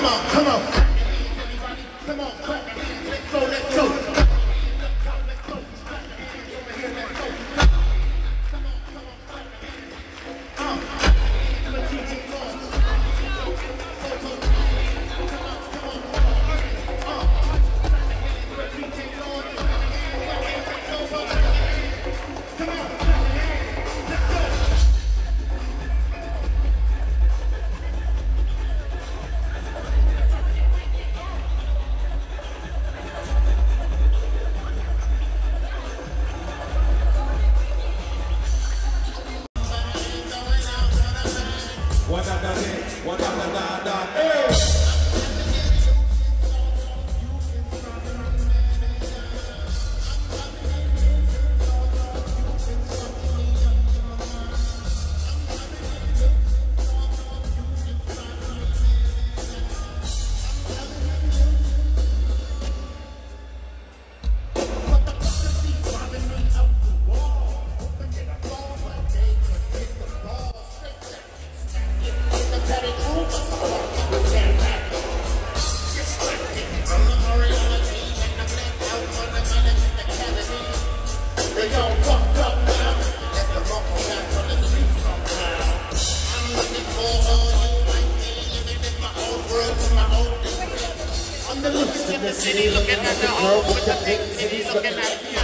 Come on, come on. the things he's looking at you.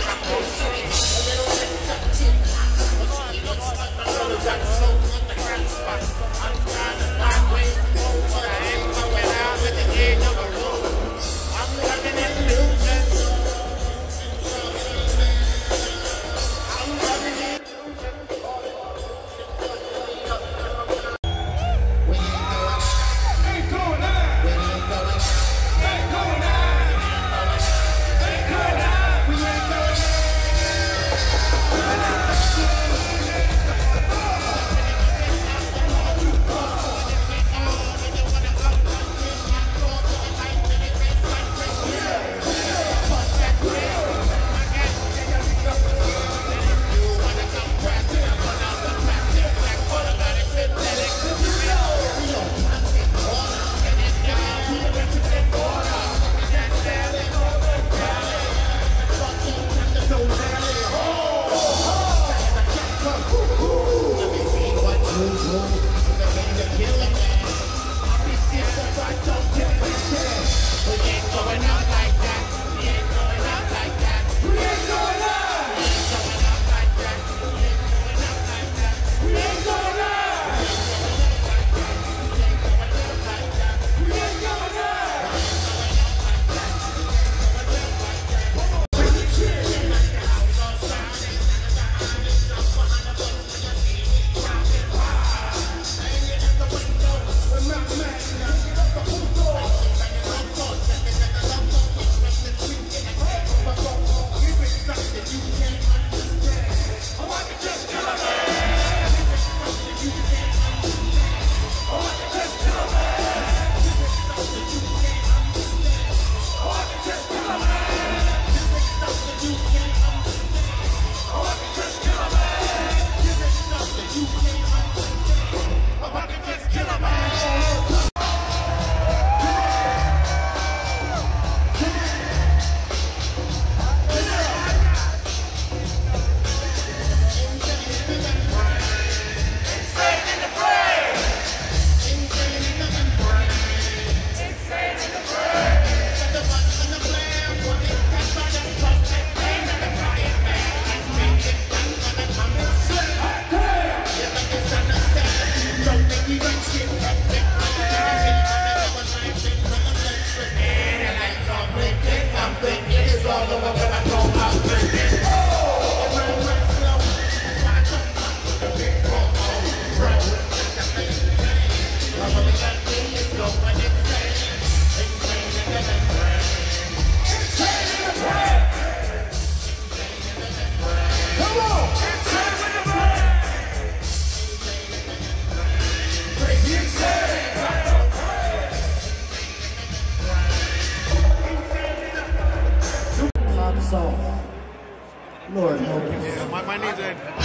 help. Yeah, my, my name's Ed.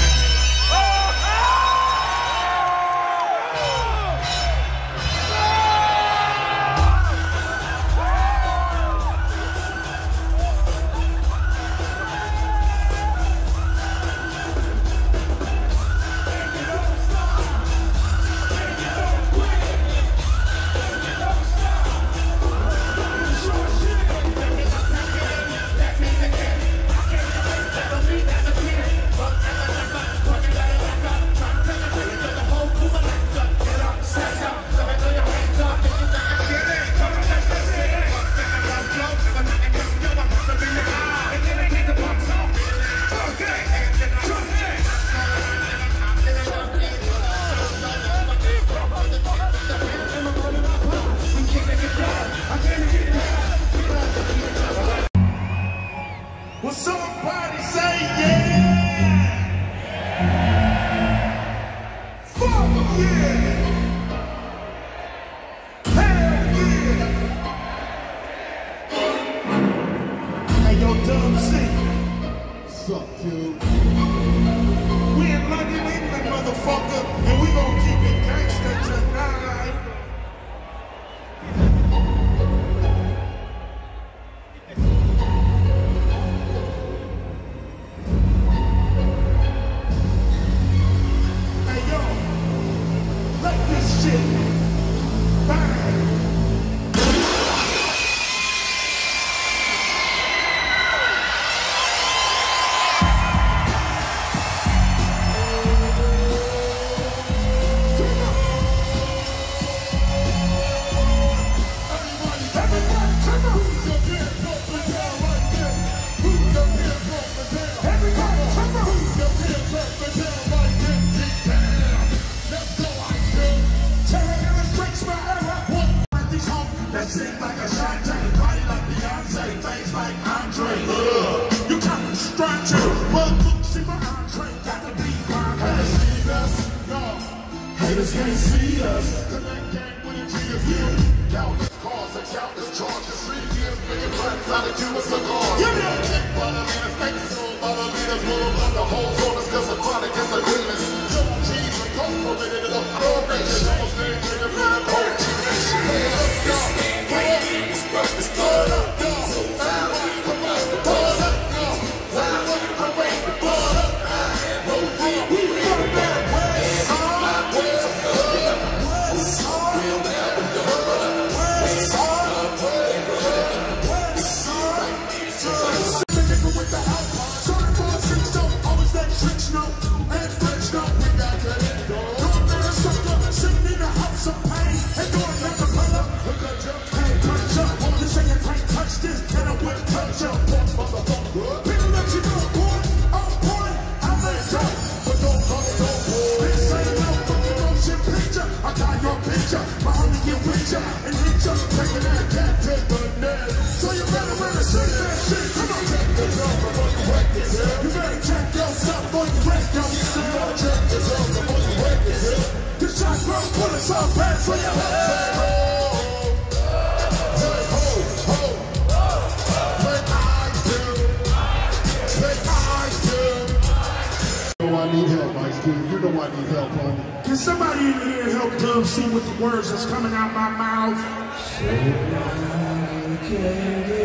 somebody in here help Doug see what the words that's coming out my mouth?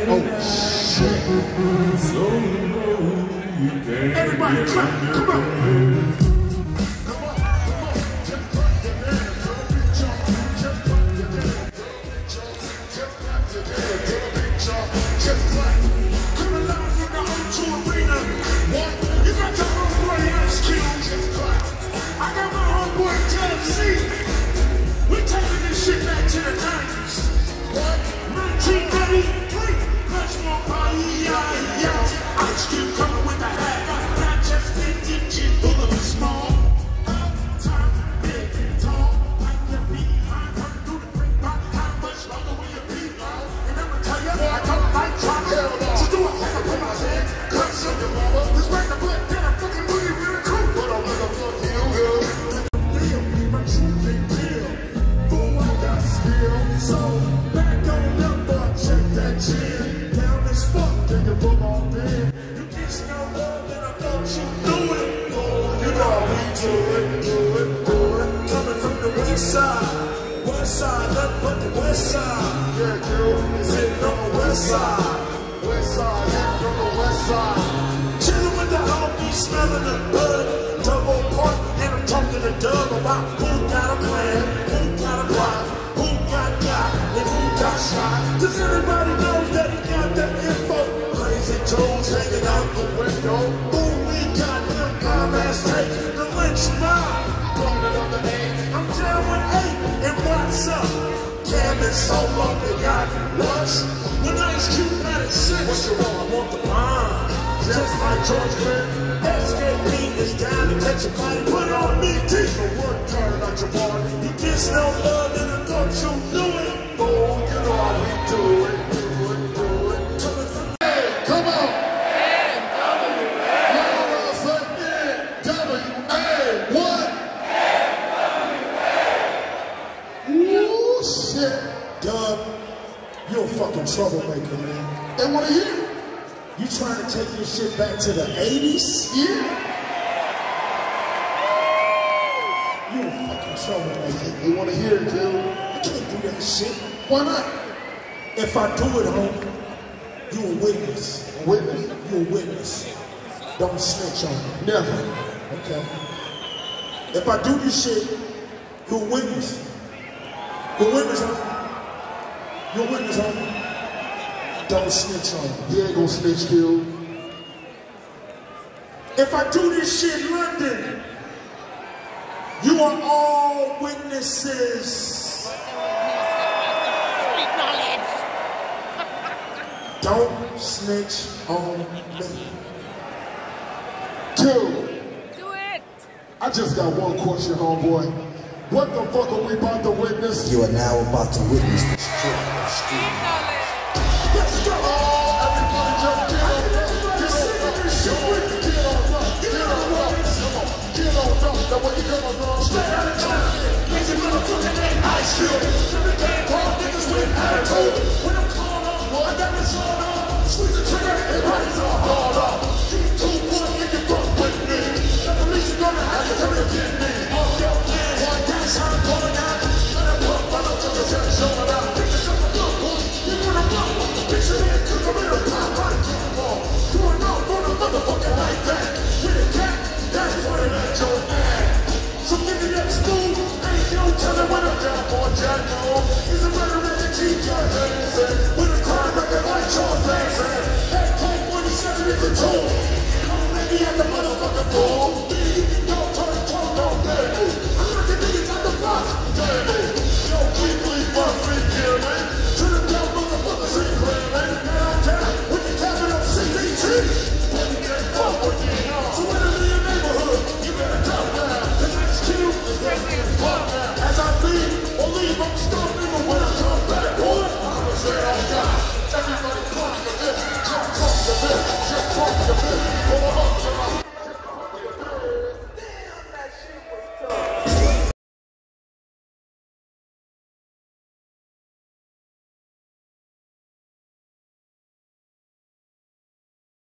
Oh, shit. Everybody clap. Come on. From west side, west side, nothing but the west side. Yeah, you sitting on the west side, west side, hitting on the west side. Chilling with the homies, smelling the bud, double park, and I'm talking to Doug about who got a plan, who got a plot, who got got, and who got shot. Cause everybody knows that he got that info. Crazy toes hanging out the window. Who we got them dumbass taking the Lench Mob. Blowing on the eight. Cam and Solo, they got lunch. When Ice Cube had it six. What's your role? I want the pine. Just like George Clinton, SKP is down to catch your body. Put on me deep. The work turn out your body. You gets no love, and I thought you knew it. Oh, you know how we do it, shit. Dub, you're a fucking troublemaker, man. They want to hear it. You trying to take this shit back to the 80s? Yeah. You a fucking troublemaker. They want to hear it, dude. I can't do that shit. Why not? If I do it, homie, you're a witness. Witness? You're a witness. Don't snitch on me. Never. Okay. If I do this shit, you a witness. You a witness, homie. You a witness, homie. Don't snitch on me. He ain't gonna snitch, kill. If I do this shit in London, you are all witnesses. Don't snitch on me. Two. Do it! I just got one question, homeboy. What the fuck are we about to witness? You are now about to witness the strip of street. Let's go! Oh, everybody jump, get on up. You're singing this shit with me. Get on up, get on up. Get on up, Now, what you coming from. Straight out of town. Crazy motherfucking name, I shoot. Every day, all niggas with attitude. When I'm called on, I got this on up. Squeeze the trigger, everybody's all hauled up. Damn it.